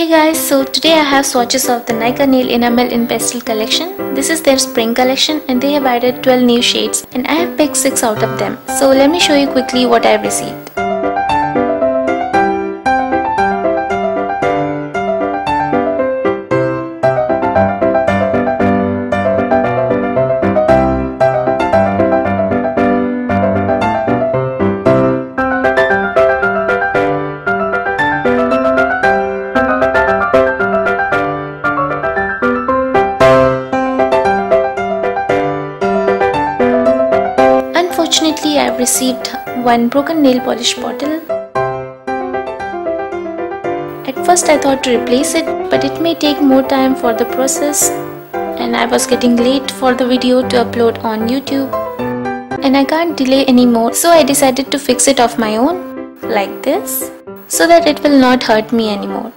Hey guys, so today I have swatches of the Nykaa Nail Enamel in Pastel collection. This is their spring collection and they have added 12 new shades and I have picked 6 out of them. So let me show you quickly what I have received. Unfortunately, I have received one broken nail polish bottle. At first I thought to replace it, but it may take more time for the process and I was getting late for the video to upload on YouTube and I can't delay anymore so I decided to fix it off my own like this so that it will not hurt me anymore.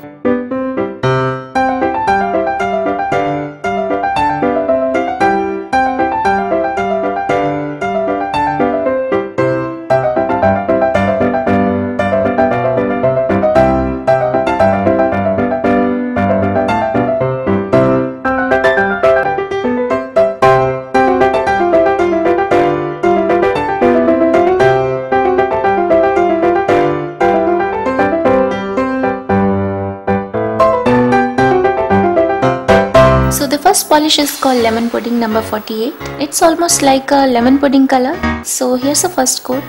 First polish is called lemon pudding number 48. It's almost like a lemon pudding color. So here's the first coat.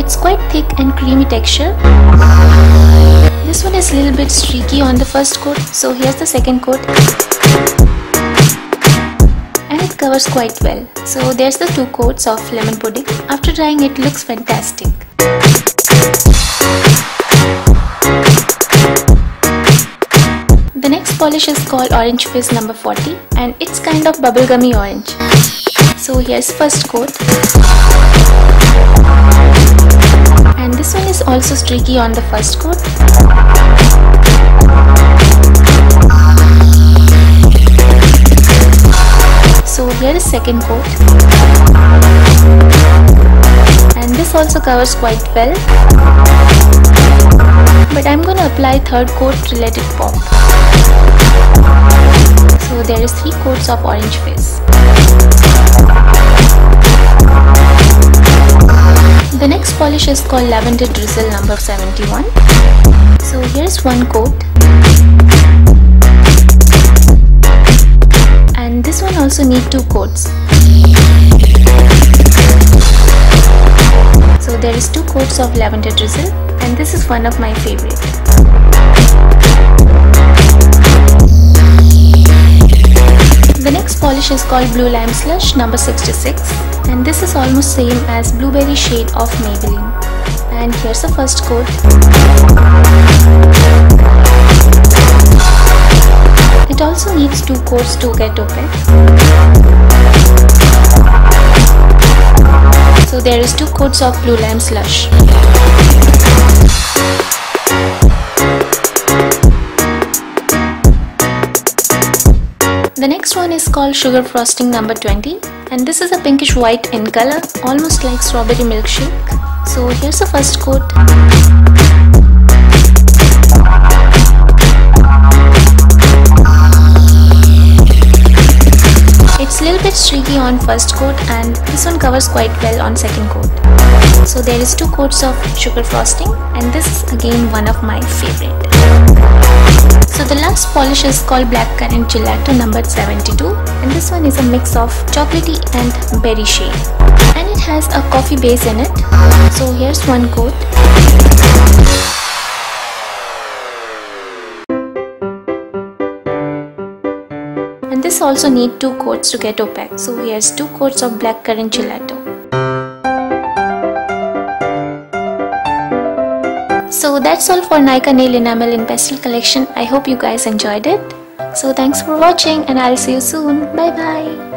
It's quite thick and creamy texture. This one is a little bit streaky on the first coat. So here's the second coat. And it covers quite well. So there's the two coats of lemon pudding. After drying it looks fantastic. Polish is called Orange Fizz number 40 and it's kind of bubblegummy orange. So here's first coat. And this one is also streaky on the first coat. So here is second coat. And this also covers quite well. But I'm gonna apply third coat to let it pop. So there is three coats of orange fizz. The next polish is called Lavender Drizzle number 71. So here's one coat. And this one also need two coats. So there is two coats of Lavender Drizzle and this is one of my favorite. The next polish is called Blue Lime Slush number 66 and this is almost same as Blueberry shade of Maybelline. And here's the first coat. It also needs two coats to get opaque. So there is two coats of Blue Lime Slush. The next one is called Sugar Frosting number 20 and this is a pinkish white in color almost like strawberry milkshake. So here's the first coat. It's a little bit streaky on first coat and this one covers quite well on second coat. So there is two coats of sugar frosting and this is again one of my favorite. Last polish is called Black Currant Gelato number 72 and this one is a mix of chocolatey and berry shade and it has a coffee base in it. So here's one coat. And this also need two coats to get opaque. So here's two coats of Black Currant Gelato. So that's all for Nykaa Nail Enamel in Pastel collection. I hope you guys enjoyed it. So thanks for watching and I'll see you soon. Bye bye.